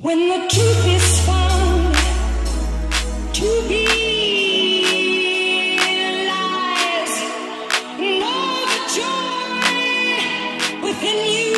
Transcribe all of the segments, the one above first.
When the truth is found to be lies, know the joy within you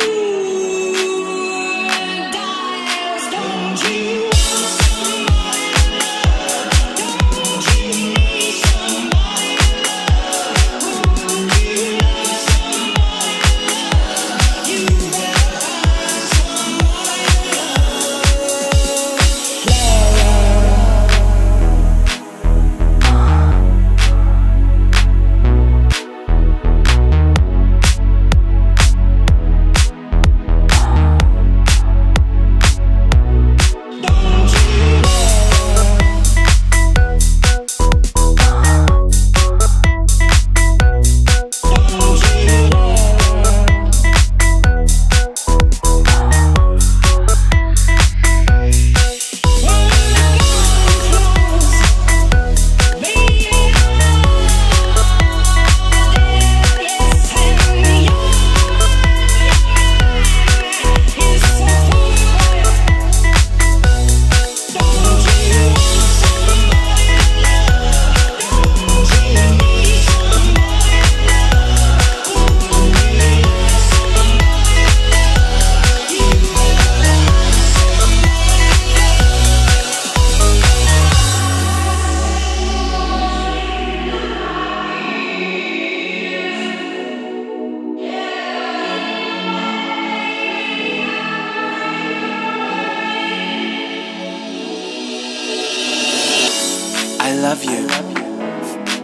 love you.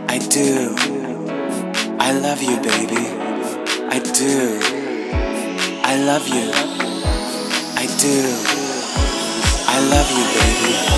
I do. I love you, baby. I do. I love you. I do. I love you, baby.